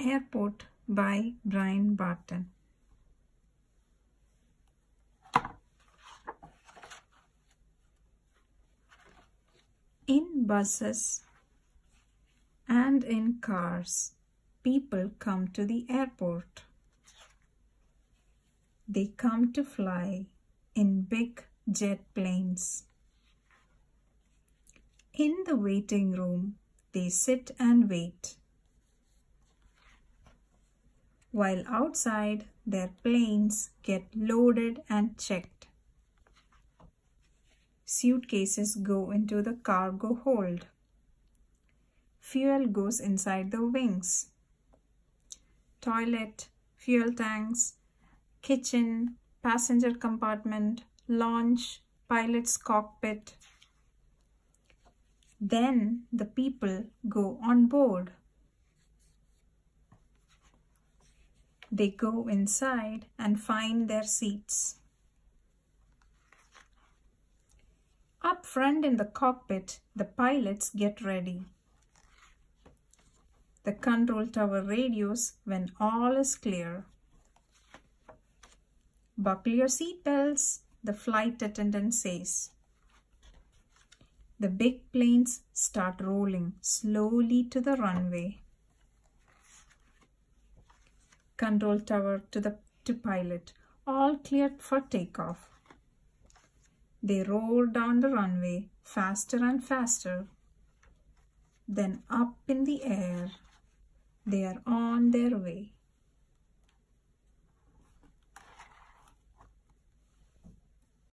Airport by Brian Barton. In buses and in cars, people come to the airport. They come to fly in big jet planes. In the waiting room, they sit and wait. While outside, their planes get loaded and checked. Suitcases go into the cargo hold. Fuel goes inside the wings. Toilet, fuel tanks, kitchen, passenger compartment, launch, pilot's cockpit. Then the people go on board. They go inside and find their seats. Up front in the cockpit, the pilots get ready. The control tower radios when all is clear. Buckle your seatbelts, the flight attendant says. The big planes start rolling slowly to the runway. Control tower to the to pilot, all cleared for takeoff. They roar down the runway faster and faster. Then up in the air, they are on their way.